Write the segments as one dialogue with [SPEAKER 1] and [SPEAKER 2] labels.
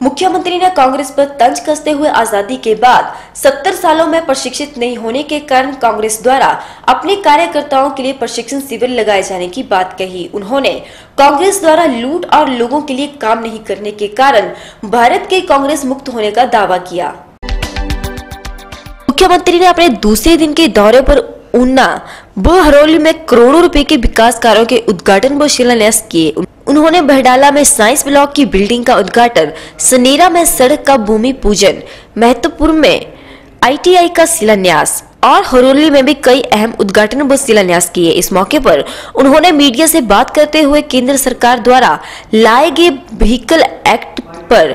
[SPEAKER 1] मुख्यमंत्री ने कांग्रेस पर तंज कसते हुए आज़ादी के बाद 70 सालों में प्रशिक्षित नहीं होने के कारण कांग्रेस द्वारा अपने कार्यकर्ताओं के लिए प्रशिक्षण शिविर लगाए जाने की बात कही। उन्होंने कांग्रेस द्वारा लूट और लोगों के लिए काम नहीं करने के कारण भारत के कांग्रेस मुक्त होने का दावा किया। मुख्यमंत्री ने अपने दूसरे दिन के दौरे पर ऊना व हरौली में करोड़ों रुपए के विकास कार्यों के उद्घाटन व शिलान्यास किए। उन्होंने बहडाला में साइंस ब्लॉक की बिल्डिंग का उद्घाटन, सनेरा में सड़क का भूमि पूजन, महत्वपूर्ण में आईटीआई का शिलान्यास और हरोली में भी कई अहम उद्घाटन व शिलान्यास किए। इस मौके पर उन्होंने मीडिया से बात करते हुए केंद्र सरकार द्वारा लाए गए व्हीकल एक्ट पर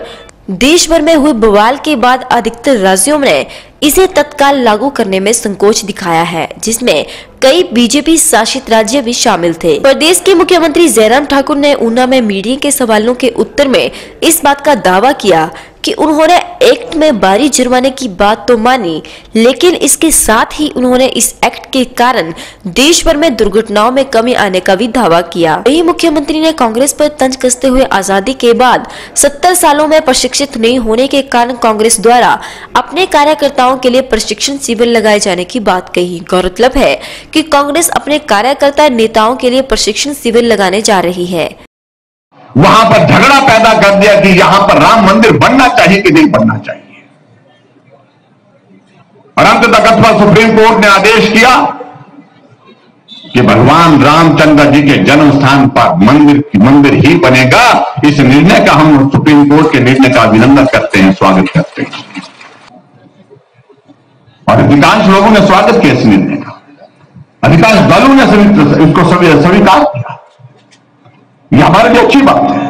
[SPEAKER 1] देश भर में हुए बवाल के बाद अधिकतर राज्यों ने इसे तत्काल लागू करने में संकोच दिखाया है, जिसमें कई बीजेपी शासित राज्य भी शामिल थे। प्रदेश के मुख्यमंत्री जयराम ठाकुर ने ऊना में मीडिया के सवालों के उत्तर में इस बात का दावा किया कि उन्होंने एक्ट में बारी जुर्माने की बात तो मानी, लेकिन इसके साथ ही उन्होंने इस एक्ट के कारण देश भर में दुर्घटनाओं में कमी आने का भी दावा किया। वही मुख्यमंत्री ने कांग्रेस पर तंज कसते हुए आज़ादी के बाद 70 सालों में प्रशिक्षित नहीं होने के कारण कांग्रेस द्वारा अपने कार्यकर्ताओं के लिए प्रशिक्षण शिविर लगाए जाने की बात कही। गौरतलब है की कांग्रेस अपने कार्यकर्ता नेताओं के लिए प्रशिक्षण शिविर लगाने जा रही है।
[SPEAKER 2] वहाँ पर झगड़ा पैदा कर दिया कि यहाँ पर राम मंदिर बनना चाहिए कि नहीं बनना चाहिए। और अंत तक पर सुप्रीम कोर्ट ने आदेश किया कि भगवान रामचंद्र जी के जन्म स्थान पर मंदिर मंदिर ही बनेगा। इस निर्णय का हम सुप्रीम कोर्ट के निर्णय का अभिनंदन करते हैं, स्वागत करते हैं। और अधिकांश लोगों ने स्वागत किया इस निर्णय का। अधिकांश दलों ने इसको स्वीकार किया। ये हमारे लिए अच्छी बात है।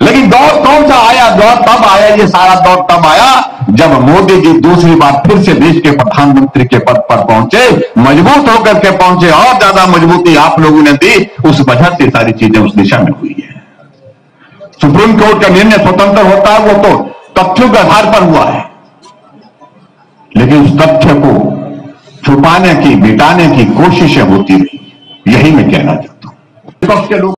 [SPEAKER 2] लेकिन दौर कौन सा आया? दौर तब आया, ये सारा दौर तब आया जब मोदी जी दूसरी बार फिर से देश के प्रधानमंत्री के पद पर पहुँचे, मज़बूत होकर के पहुँचे, और ज़्यादा मजबूती आप लोगों ने दी, उस वजह से सारी चीज़ें उस दिशा में हुई है। सुप्रीम कोर्ट का निर्णय स्वतंत्र होता है, वो तो तथ्यों के आधार पर हुआ है। लेकिन उस तथ्य को छुपाने की, मिटाने की कोशिशें होती रही। यही मैं कहना चाहता हूँ। विपक्ष के लोग